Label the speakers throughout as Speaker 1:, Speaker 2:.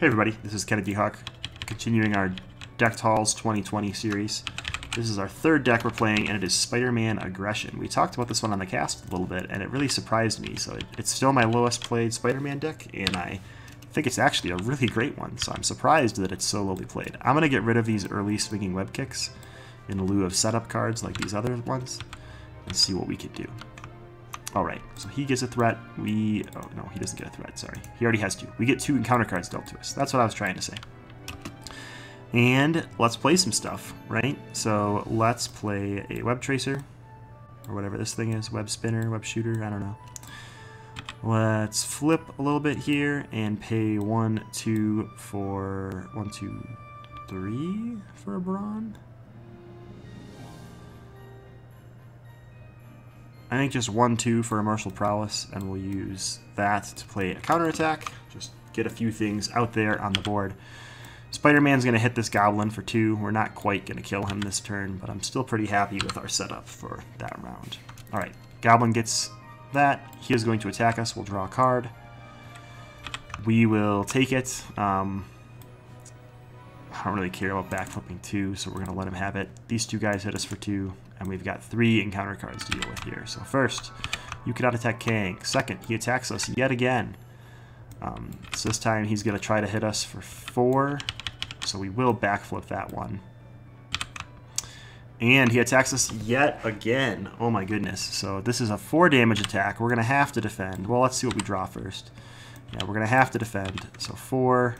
Speaker 1: Hey everybody, this is Kennedy Hawk, continuing our Decked Halls 2020 series. This is our third deck we're playing, and it is Spider-Man Aggression. We talked about this one on the cast a little bit, and it really surprised me. So it, it's still my lowest played Spider-Man deck, and I think it's actually a really great one, so I'm surprised that it's so lowly played. I'm going to get rid of these early swinging web kicks in lieu of setup cards like these other ones, and see what we can do. Alright, so he gets a threat. We... Oh, no, he doesn't get a threat, sorry. He already has two. We get two encounter cards dealt to us. That's what I was trying to say. And let's play some stuff, right? So let's play a web tracer, or whatever this thing is, web spinner, web shooter, I don't know. Let's flip a little bit here and pay one, two for one, two, three for a brawn. I think just 1-2 for a martial prowess, and we'll use that to play a counterattack. Just get a few things out there on the board. Spider-Man's going to hit this goblin for 2. We're not quite going to kill him this turn, but I'm still pretty happy with our setup for that round. Alright, goblin gets that. He is going to attack us. We'll draw a card. We will take it. Um, I don't really care about backflipping 2, so we're going to let him have it. These two guys hit us for 2, and we've got three encounter cards to deal with here. So first, you cannot attack Kang. Second, he attacks us yet again. Um, so this time he's going to try to hit us for four. So we will backflip that one. And he attacks us yet again. Oh my goodness. So this is a four damage attack. We're going to have to defend. Well, let's see what we draw first. Yeah, we're going to have to defend. So four.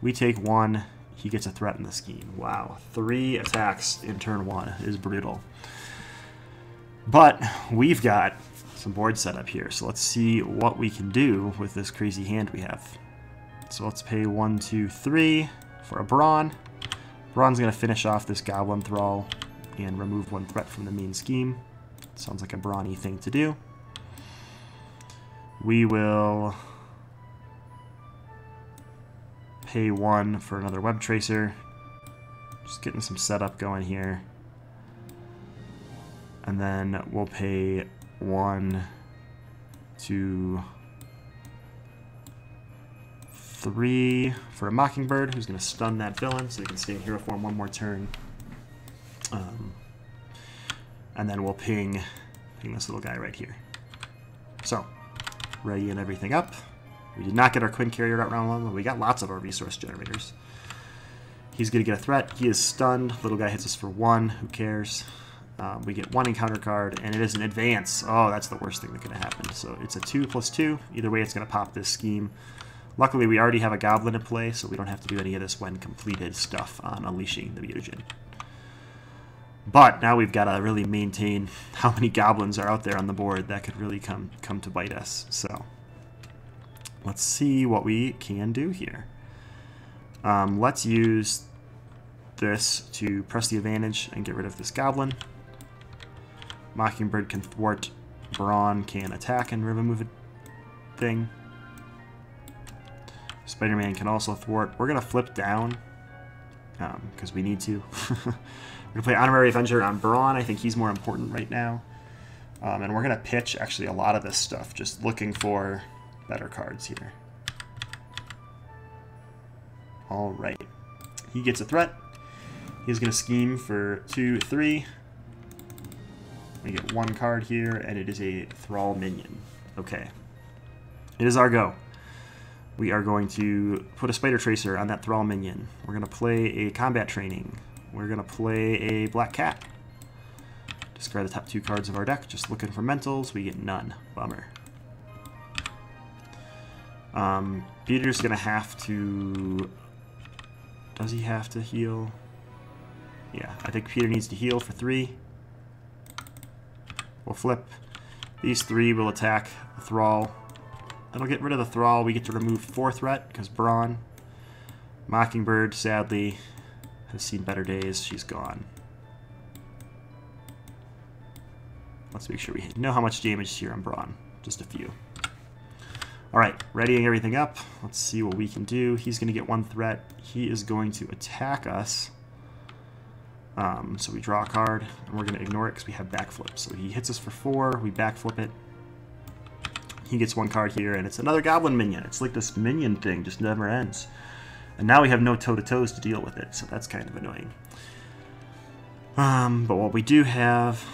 Speaker 1: We take one. He gets a threat in the scheme. Wow. Three attacks in turn one is brutal. But we've got some board set up here, so let's see what we can do with this crazy hand we have. So let's pay one, two, three for a Brawn. Brawn's going to finish off this Goblin Thrall and remove one threat from the main scheme. Sounds like a brawny thing to do. We will pay one for another Web Tracer. Just getting some setup going here. And then we'll pay one, two, three for a Mockingbird, who's going to stun that villain so they can stay in hero form one more turn. Um, and then we'll ping, ping this little guy right here. So, ready and everything up. We did not get our Quincarrier out round one, but we got lots of our resource generators. He's going to get a threat. He is stunned. Little guy hits us for one. Who cares? Um, we get one encounter card, and it is an advance. Oh, that's the worst thing that could have happened. So it's a 2 plus 2. Either way, it's going to pop this scheme. Luckily, we already have a Goblin in play, so we don't have to do any of this when completed stuff on Unleashing the Mutagen. But now we've got to really maintain how many Goblins are out there on the board. That could really come, come to bite us. So let's see what we can do here. Um, let's use this to press the advantage and get rid of this Goblin. Mockingbird can thwart. Brawn can attack and remove a thing. Spider-Man can also thwart. We're going to flip down because um, we need to. we're going to play Honorary Avenger on Brawn. I think he's more important right now. Um, and we're going to pitch actually a lot of this stuff, just looking for better cards here. All right. He gets a threat. He's going to scheme for two, three. We get one card here, and it is a Thrall minion. Okay. It is our go. We are going to put a Spider Tracer on that Thrall minion. We're going to play a Combat Training. We're going to play a Black Cat. Discard the top two cards of our deck. Just looking for mentals. We get none. Bummer. Um, Peter's to have to... Does he have to heal? Yeah, I think Peter needs to heal for three. We'll flip. These three will attack the Thrall. That'll get rid of the Thrall. We get to remove four threat because Brawn. Mockingbird, sadly, has seen better days. She's gone. Let's make sure we know how much damage here on Brawn. Just a few. Alright, readying everything up. Let's see what we can do. He's going to get one threat. He is going to attack us. Um, so we draw a card, and we're going to ignore it because we have backflip. So he hits us for four, we backflip it. He gets one card here, and it's another Goblin minion. It's like this minion thing just never ends. And now we have no toe-to-toes to deal with it, so that's kind of annoying. Um, but what we do have,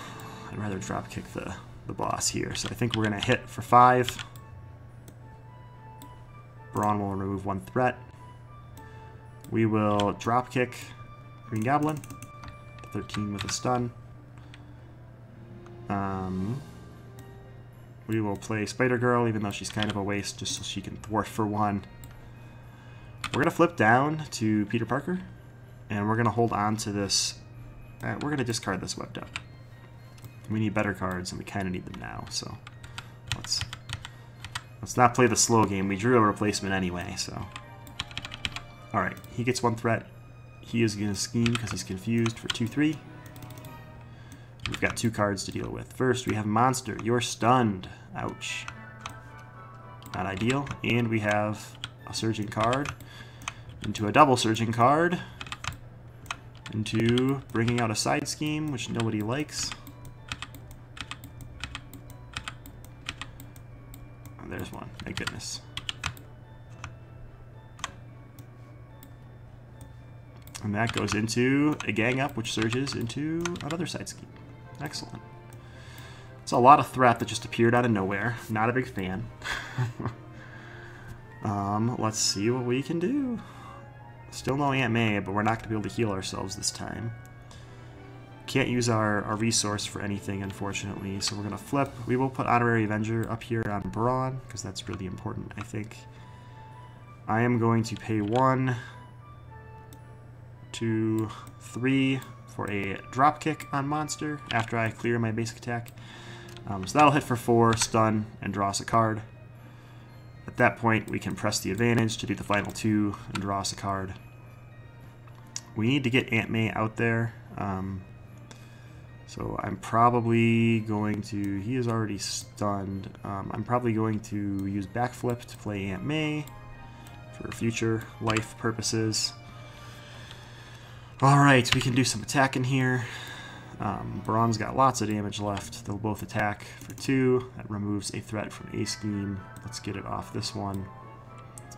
Speaker 1: I'd rather drop kick the, the boss here. So I think we're going to hit for 5. Brawn will remove one threat. We will drop kick Green Goblin. 13 with a stun. Um, we will play Spider Girl, even though she's kind of a waste, just so she can thwart for one. We're going to flip down to Peter Parker, and we're going to hold on to this. Uh, we're going to discard this webbed up. We need better cards, and we kind of need them now, so let's not play the slow game. We drew a replacement anyway, so... Alright, he gets one threat. He is going to scheme because he's confused for 2-3. We've got two cards to deal with. First, we have Monster. You're stunned. Ouch. Not ideal. And we have a Surging card into a double Surging card into bringing out a side scheme, which nobody likes. Oh, there's one. Thank goodness. And that goes into a gang up, which surges into another side scheme. Excellent. It's a lot of threat that just appeared out of nowhere. Not a big fan. um, let's see what we can do. Still no Aunt May, but we're not going to be able to heal ourselves this time. Can't use our, our resource for anything, unfortunately, so we're going to flip. We will put Honorary Avenger up here on Brawn, because that's really important, I think. I am going to pay one, two, three, for a drop kick on monster after I clear my basic attack. Um, so that'll hit for 4, stun, and draw us a card. At that point, we can press the advantage to do the final two and draw us a card. We need to get Aunt May out there. Um, so I'm probably going to... He is already stunned. Um, I'm probably going to use Backflip to play Aunt May for future life purposes. Alright, we can do some attacking here. Um, got lots of damage left. They'll both attack for two. That removes a threat from A scheme. Let's get it off this one.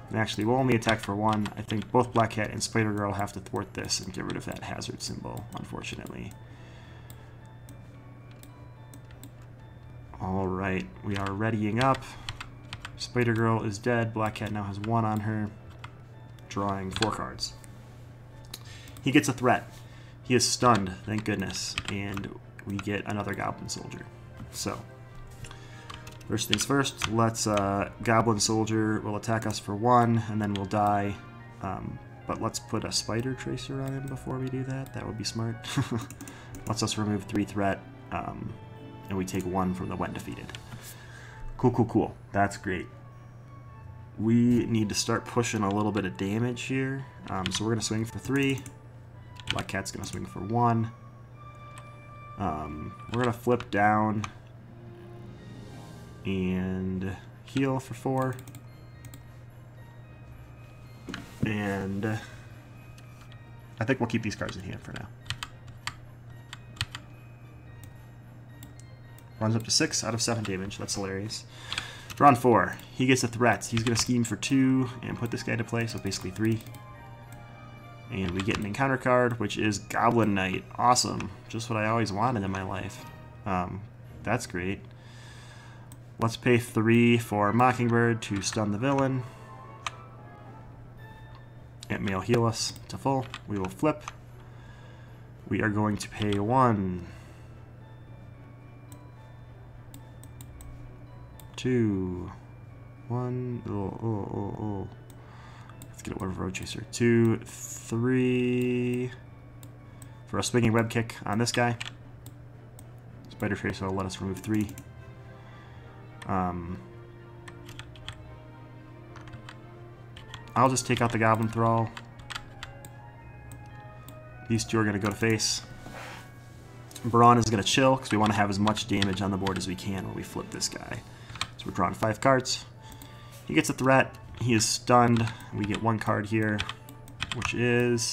Speaker 1: And actually, we'll only attack for one. I think both Black Cat and Spider Girl have to thwart this and get rid of that hazard symbol, unfortunately. Alright, we are readying up. Spider Girl is dead. Black Cat now has one on her. Drawing four cards. He gets a threat. He is stunned, thank goodness, and we get another Goblin Soldier. So, first things first, let's uh, Goblin Soldier will attack us for one, and then we'll die. Um, but let's put a Spider Tracer on him before we do that. That would be smart. Let's us remove three threat, um, and we take one from the when defeated. Cool, cool, cool. That's great. We need to start pushing a little bit of damage here. Um, so we're going to swing for three. Black Cat's going to swing for one. Um, we're going to flip down and heal for four. And I think we'll keep these cards in hand for now. Runs up to six out of seven damage. That's hilarious. Drawn four. He gets a threat. He's going to scheme for two and put this guy to play, so basically three. And we get an encounter card, which is Goblin Knight. Awesome. Just what I always wanted in my life. Um, that's great. Let's pay three for Mockingbird to stun the villain. Aunt May heal us to full. We will flip. We are going to pay one. Two. One. Oh, oh, oh, oh get a Road Chaser. Two, three. For a swinging web kick on this guy. Spider Tracer will let us remove three. Um, I'll just take out the Goblin Thrall. These two are going to go to face. Brawn is going to chill because we want to have as much damage on the board as we can when we flip this guy. So we're drawing five cards. He gets a threat. He is stunned. We get one card here, which is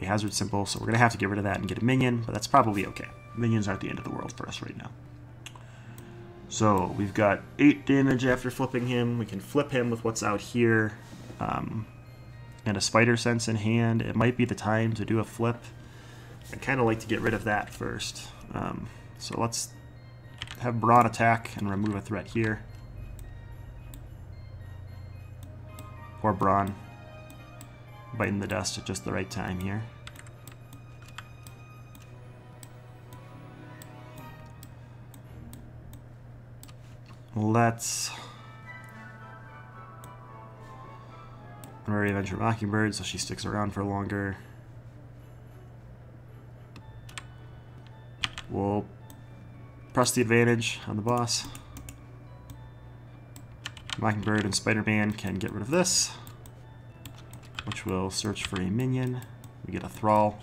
Speaker 1: a hazard symbol, so we're going to have to get rid of that and get a minion, but that's probably okay. Minions aren't the end of the world for us right now. So we've got 8 damage after flipping him. We can flip him with what's out here. Um, and a Spider Sense in hand, it might be the time to do a flip. I kind of like to get rid of that first. Um, so let's have Brawn attack and remove a threat here. Poor Brawn. Biting the dust at just the right time here. Let's... Honorary Avenger Mockingbird, so she sticks around for longer. We'll press the advantage on the boss. Mockingbird and Spider-Man can get rid of this, which will search for a minion. We get a Thrall.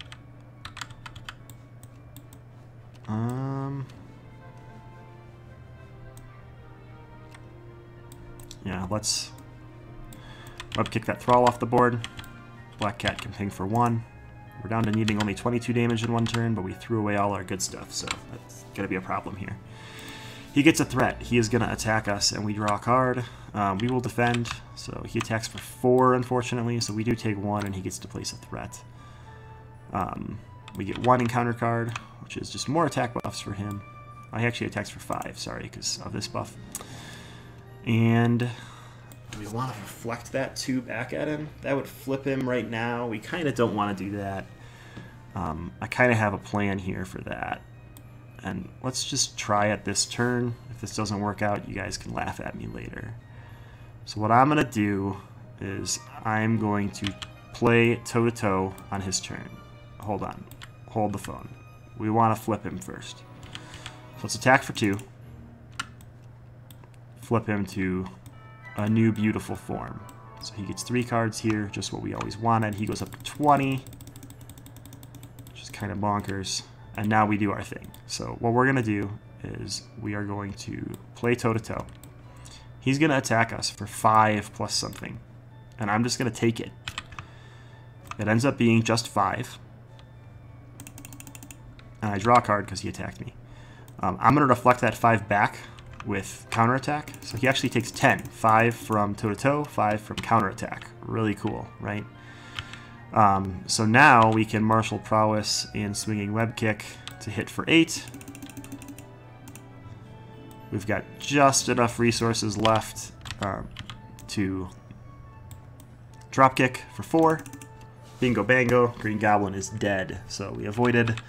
Speaker 1: Um... Yeah, let's web kick that Thrall off the board. Black Cat can ping for one. We're down to needing only 22 damage in one turn, but we threw away all our good stuff, so that's going to be a problem here. He gets a threat. He is going to attack us, and we draw a card. Um, we will defend, so he attacks for four, unfortunately, so we do take one, and he gets to place a threat. Um, we get one encounter card, which is just more attack buffs for him. Oh, he actually attacks for five, sorry, because of this buff. And we want to reflect that two back at him. That would flip him right now. We kind of don't want to do that. Um, I kind of have a plan here for that. And let's just try it this turn. If this doesn't work out, you guys can laugh at me later. So what I'm going to do is I'm going to play toe-to-toe -to -toe on his turn. Hold on. Hold the phone. We want to flip him first. So let's attack for two. Flip him to a new beautiful form. So he gets three cards here, just what we always wanted. He goes up to 20, which is kind of bonkers. And now we do our thing. So what we're going to do is we are going to play toe-to-toe. -to -toe. He's going to attack us for 5 plus something. And I'm just going to take it. It ends up being just 5. And I draw a card because he attacked me. Um, I'm going to reflect that 5 back with counterattack. So he actually takes 10. 5 from toe-to-toe, -to -toe, 5 from counterattack. Really cool, right? Um, so now we can Martial Prowess and Swinging Web Kick to hit for 8. We've got just enough resources left um, to Dropkick for 4. Bingo bango, Green Goblin is dead. So we avoided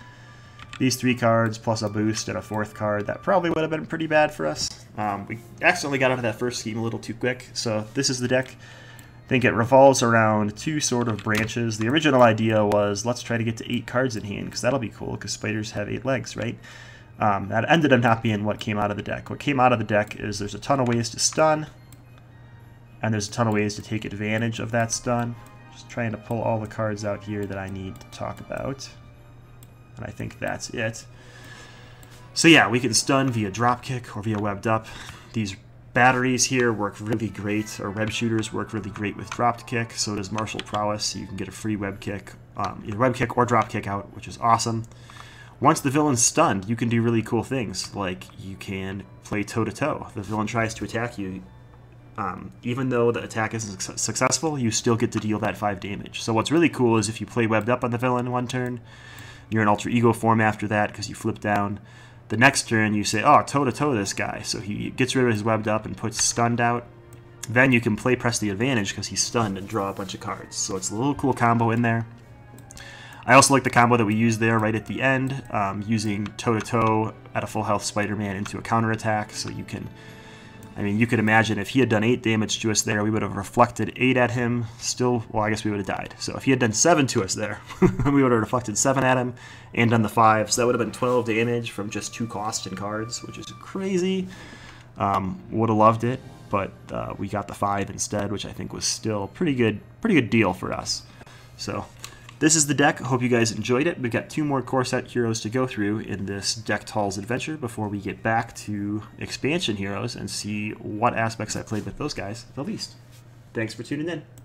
Speaker 1: these three cards plus a boost and a fourth card, that probably would have been pretty bad for us. Um, we accidentally got out of that first scheme a little too quick, so this is the deck. Think it revolves around two sort of branches. The original idea was let's try to get to eight cards in hand, because that'll be cool, because spiders have eight legs, right? Um, that ended up not being what came out of the deck. What came out of the deck is there's a ton of ways to stun, and there's a ton of ways to take advantage of that stun. Just trying to pull all the cards out here that I need to talk about. And I think that's it. So yeah, we can stun via dropkick or via webbed up. These batteries here work really great, or web shooters work really great with drop kick. So does martial prowess. You can get a free web kick, um, either web kick or drop kick out, which is awesome. Once the villain's stunned, you can do really cool things, like you can play toe to toe. The villain tries to attack you, um, even though the attack isn't successful, you still get to deal that 5 damage. So what's really cool is if you play webbed up on the villain one turn, you're in alter ego form after that because you flip down. The next turn you say, oh, toe to toe this guy. So he gets rid of his webbed up and puts stunned out. Then you can play press the advantage because he's stunned and draw a bunch of cards. So it's a little cool combo in there. I also like the combo that we used there right at the end, um, using toe to toe at a full health Spider-Man into a counterattack. So you can I mean, you could imagine if he had done 8 damage to us there, we would have reflected 8 at him. Still, well, I guess we would have died. So if he had done 7 to us there, we would have reflected 7 at him and done the 5. So that would have been 12 damage from just 2 cost and cards, which is crazy. Um, would have loved it, but uh, we got the 5 instead, which I think was still pretty good, pretty good deal for us. So this is the deck. Hope you guys enjoyed it. We've got two more core set heroes to go through in this Decked Halls adventure before we get back to expansion heroes and see what aspects I played with those guys the least. Thanks for tuning in.